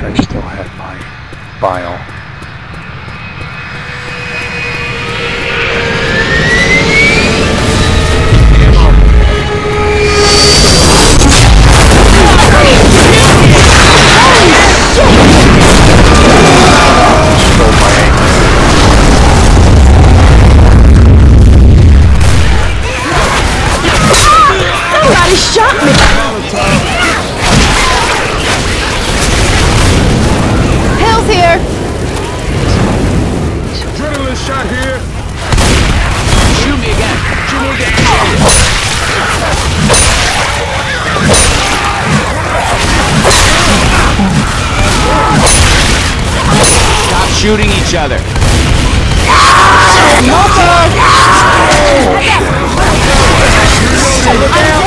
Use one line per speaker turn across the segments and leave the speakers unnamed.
wish I still had my bile.
Somebody shot me!
Each other.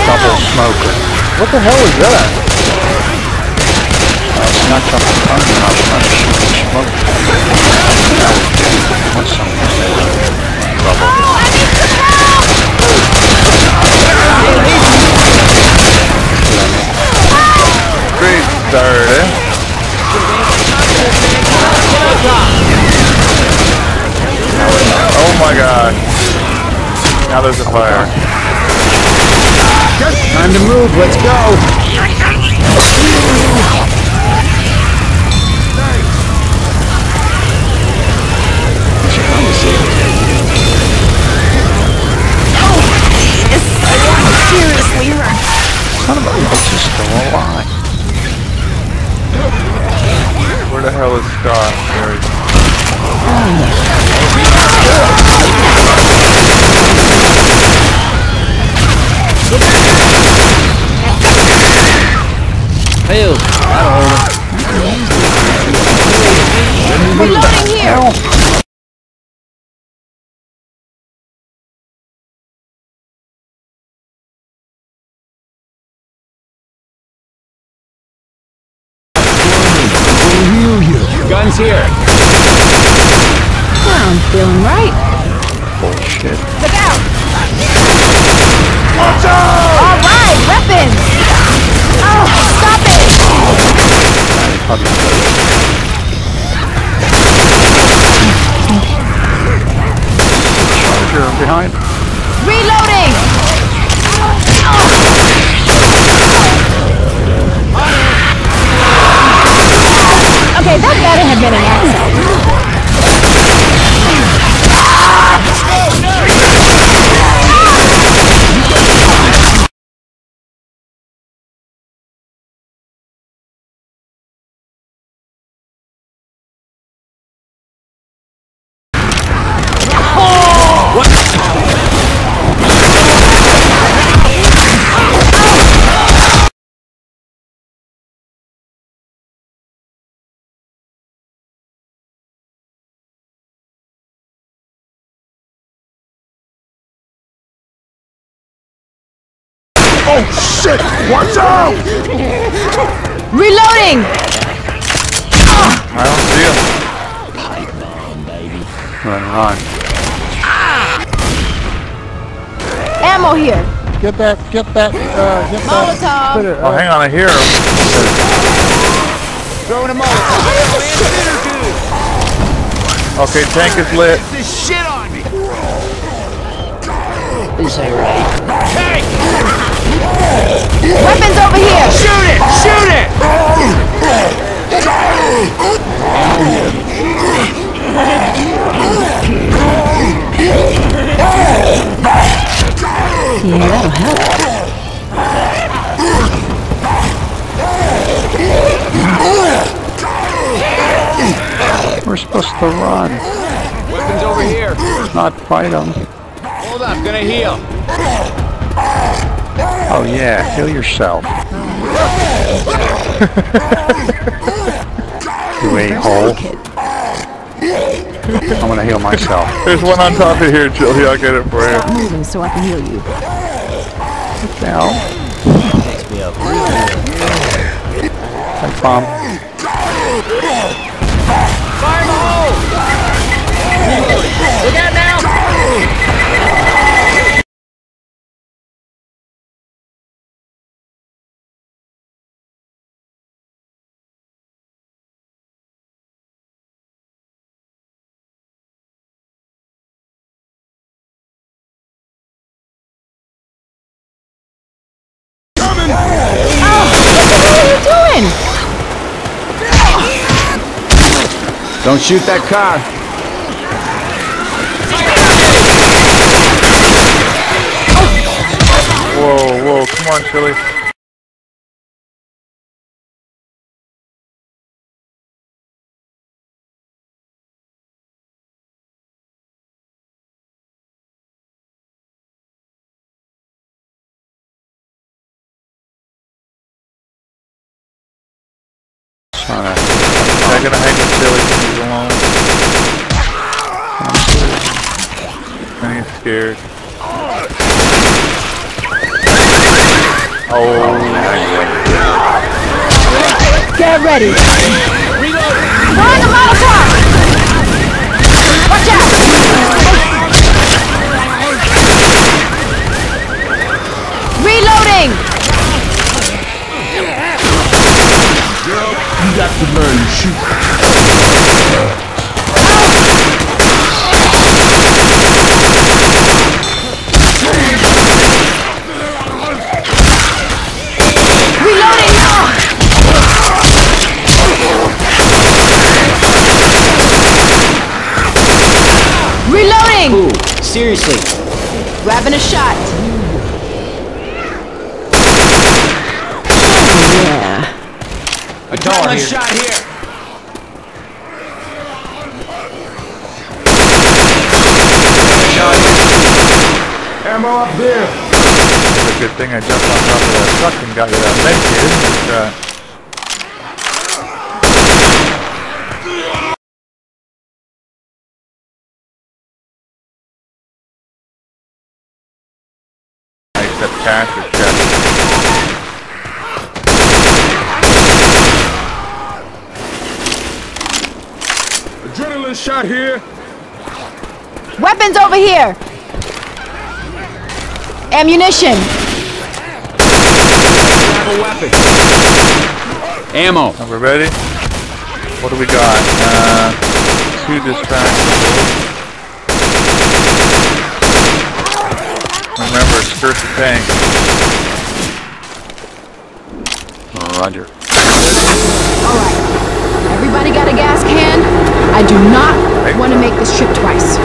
Double smoker.
What the hell is that?
Not something
Now there's a fire.
Time to move. Let's go.
Seriously hurt.
Son of a bitch is still alive.
Where the hell is Skot? There he
Hail. That'll hold him.
Reloading here!
Guns here.
I'm feeling right.
Bullshit.
Look out! Watch out! All right, weapons! Oh, stop it!
Charger behind.
Reloading! Okay, that better have been an accident.
Oh shit! Watch out!
Reloading!
I don't see him.
Run, run.
Ammo here.
Get that, get that, uh, get
Molotov.
Put it, oh, hang on, I hear him.
Throwing a Molotov.
Okay, tank is lit.
This shit on me. This ain't right. Hey!
Weapons over here!
Shoot it! Shoot it!
Yeah, that'll help.
We're supposed to run,
Weapons over here.
not fight them.
Hold up. Gonna heal.
Oh yeah, heal yourself. you a-hole. I'm gonna heal myself.
There's one on top of here, Chilly. I'll get it for you.
Stop moving so I can heal you.
Down. Thanks, Mom.
Fire in the hole!
Don't shoot that car.
Whoa, whoa, come on, Chilly.
Trying to.
I'm gonna hang with Chilly because he's alone. And he's scared. Oh,
Get ready. Throwing a Molotov! Watch out! Reloading!
You got to learn to shoot.
Reloading! Reloading!
Ooh, seriously.
Grabbing a shot.
Yeah, A door here.
shot here.
Ammo up there.
it's a good thing I jumped on top of that truck and got you that med kit. But, uh, I accept cash or check.
Adrenaline shot here.
Weapons over here! Ammunition!
Grab a weapon. Ammo.
Are we ready? What do we got? Uh, two distractions. Remember, skirt the tank.
Roger. Alright.
Everybody got a gas can? I do not want to make this trip twice.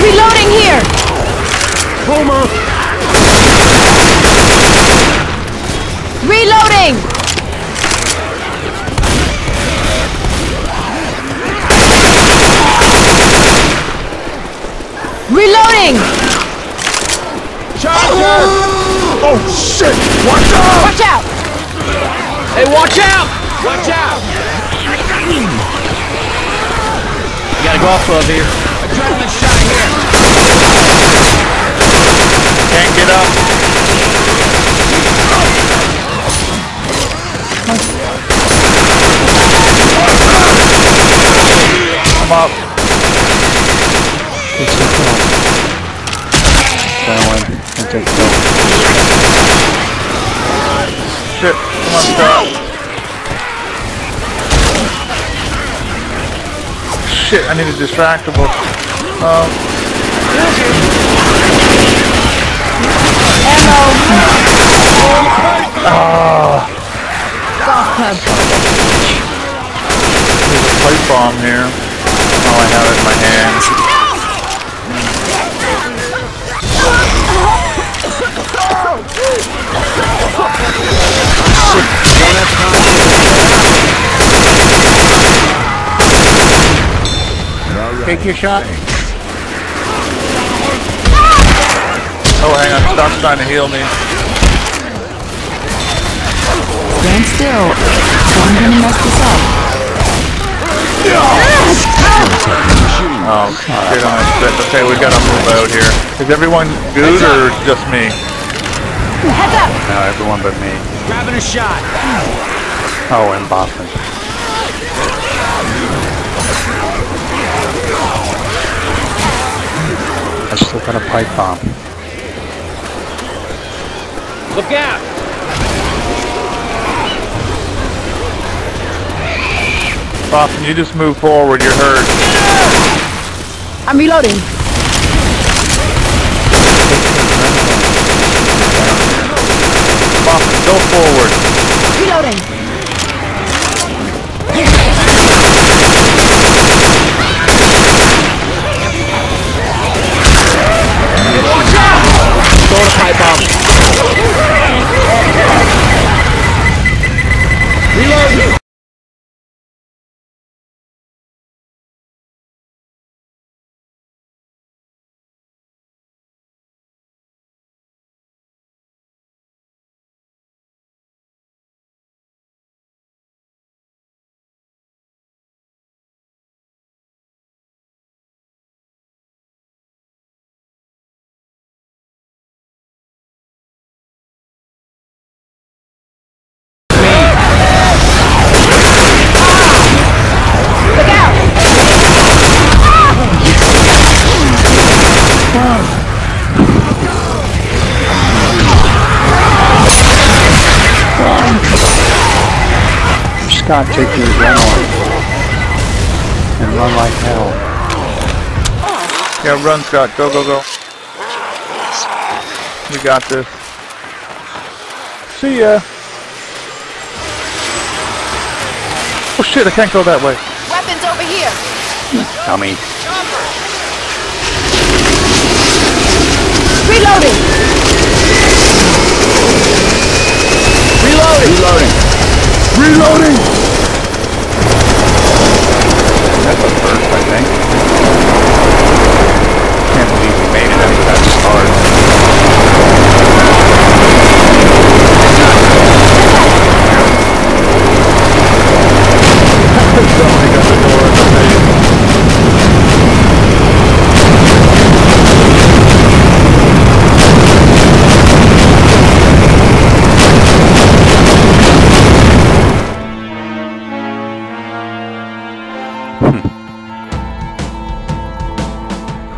Reloading here!
Boomer.
Reloading! Reloading!
Charger. Oh shit! Watch out!
Watch out!
Hey, watch out! Watch out! Hmm.
You got a golf club here.
Adrenaline shot here.
Can't get up. I'm up.
Down I
Shit. Come on, stop. Shit, I need a distractable. Um,
club.
there's a pipe bomb here. Oh, I have it in my hand.
Take your shot.
Oh, hang on. Stop's trying to heal me.
Stand still. I'm gonna mess this up.
Oh, shit on my. Okay, we gotta move out here. Is everyone good or just me?
Heads up!
No, everyone but me.
Grabbing a shot.
Oh, and Boston. I still got a pipe bomb.
Look out!
Boston, you just move forward. You're hurt.
I'm reloading.
Bump, go forward.
Reloading.
Skot, take your adrenaline. And run like hell.
Yeah, run, Skot. Go, go, go. You got this. See ya. Oh shit, I can't go that way.
Weapons over here.
Coming.
Reloading.
Reloading.
Reloading!
That's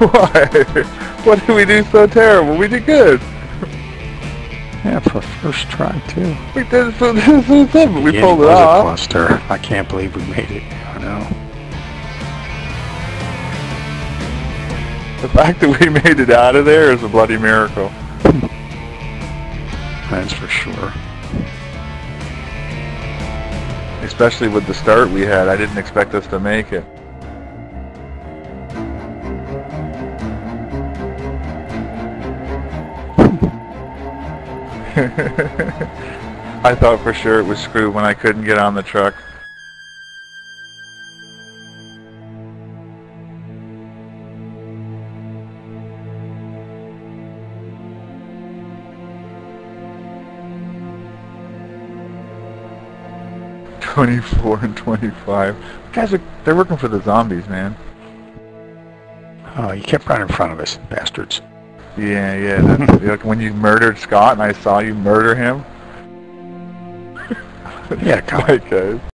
Why? What did we do so terrible? We did good.
Yeah, for first try, too.
We did so this is it, but we
Yeah,
pulled it
was a
off.
cluster. I can't believe we made it. I know.
The fact that we made it out of there is a bloody miracle.
That's for sure.
Especially with the start we had. I didn't expect us to make it. I thought for sure it was screwed when I couldn't get on the truck. Twenty-four and twenty-five. Guys are they're working for the zombies, man.
Oh, you kept right in front of us, bastards.
Yeah, yeah. That's, like when you murdered Skot and I saw you murder him.
Yeah, on.
Right, guys. Uh,